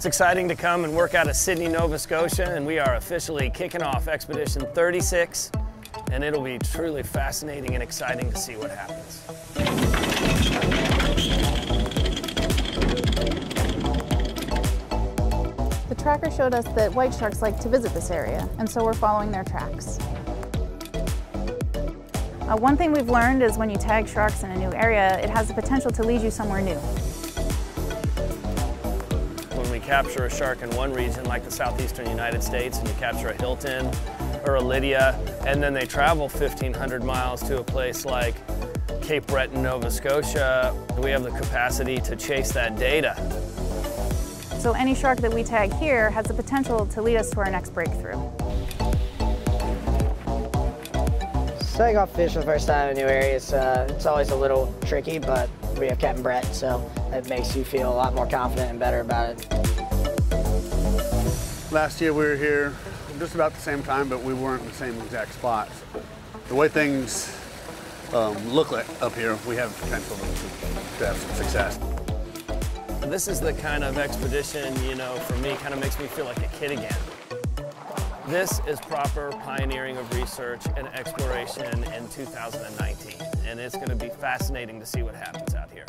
It's exciting to come and work out of Sydney, Nova Scotia, and we are officially kicking off Expedition 36, and it'll be truly fascinating and exciting to see what happens. The tracker showed us that white sharks like to visit this area, and so we're following their tracks. Uh, one thing we've learned is when you tag sharks in a new area, it has the potential to lead you somewhere new When we capture a shark in one region, like the southeastern United States, and you capture a Hilton or a Lydia, and then they travel 1,500 miles to a place like Cape Breton, Nova Scotia, we have the capacity to chase that data. So any shark that we tag here has the potential to lead us to our next breakthrough. Setting off fish for the first time in a new area, it's, uh, it's always a little tricky, but we have Captain Brett, so it makes you feel a lot more confident and better about it. Last year we were here just about the same time, but we weren't in the same exact spots. The way things um, look like up here, we have potential to, to have some success. This is the kind of expedition, you know, for me, kind of makes me feel like a kid again. This is proper pioneering of research and exploration in 2019, and it's going to be fascinating to see what happens out here.